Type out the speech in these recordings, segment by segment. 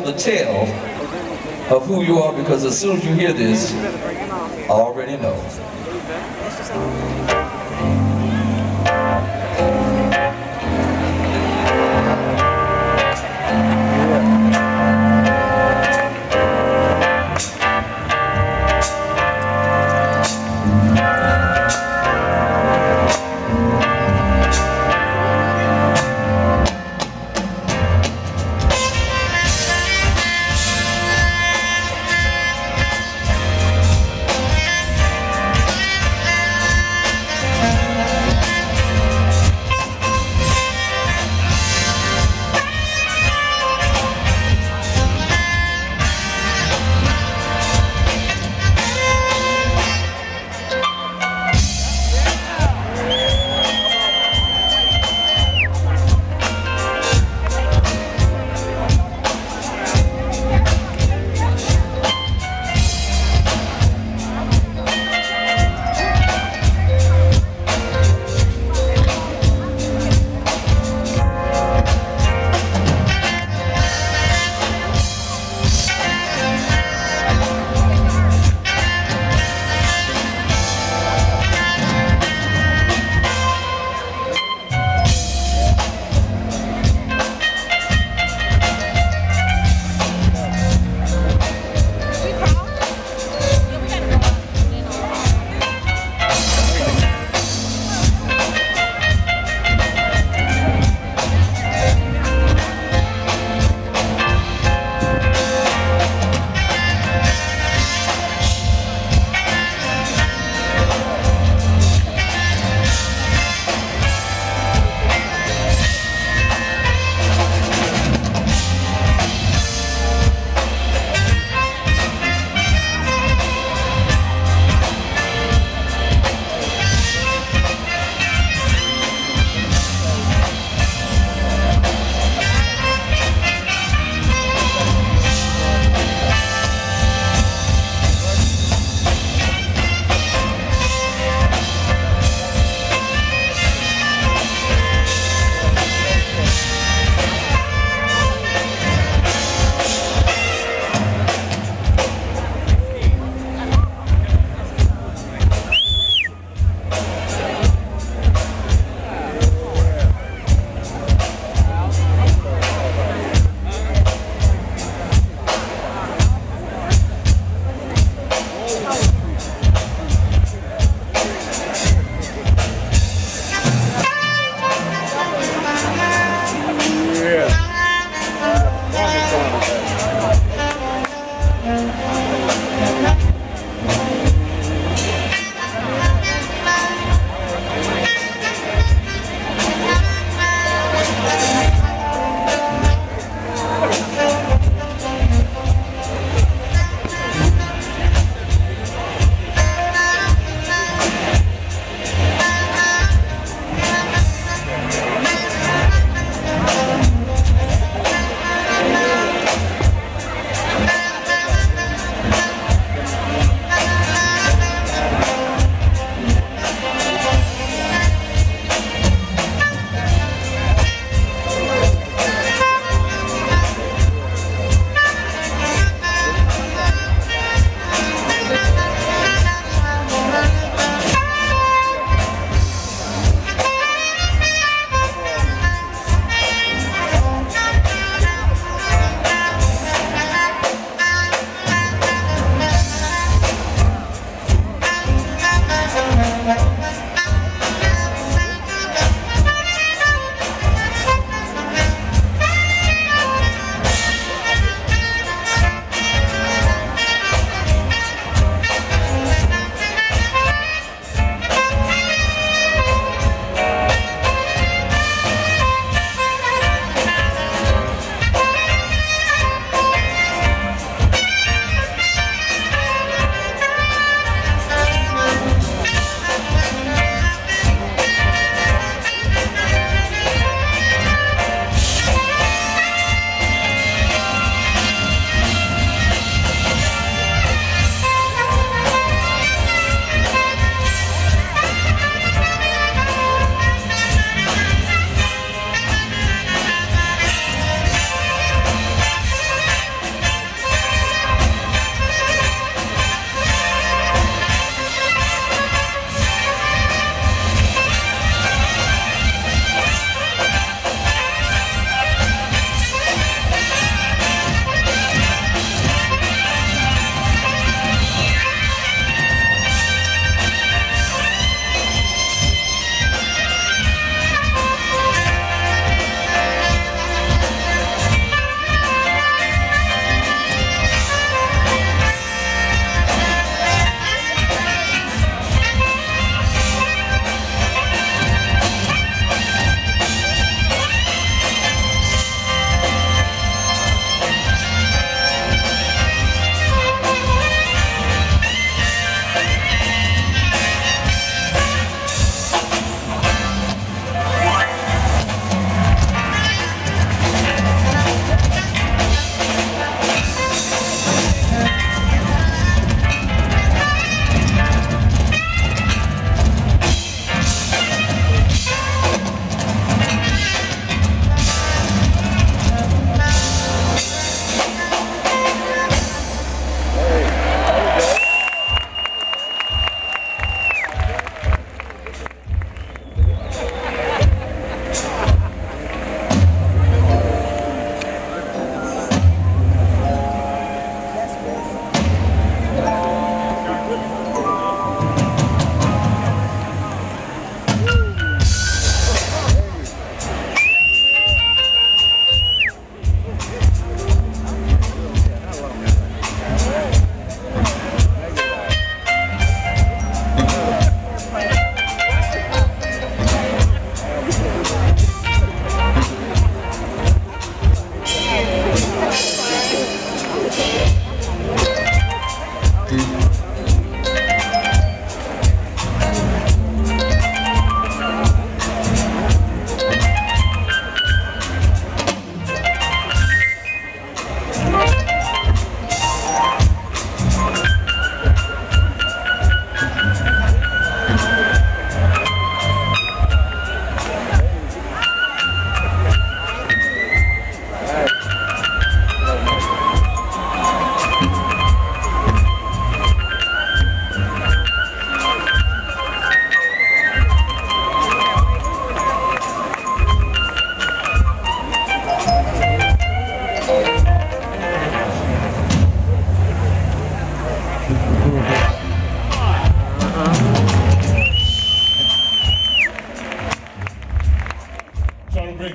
the tale of who you are because as soon as you hear this, I already know.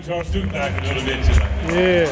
zo'n stuk krijgen door de mensen. Yeah.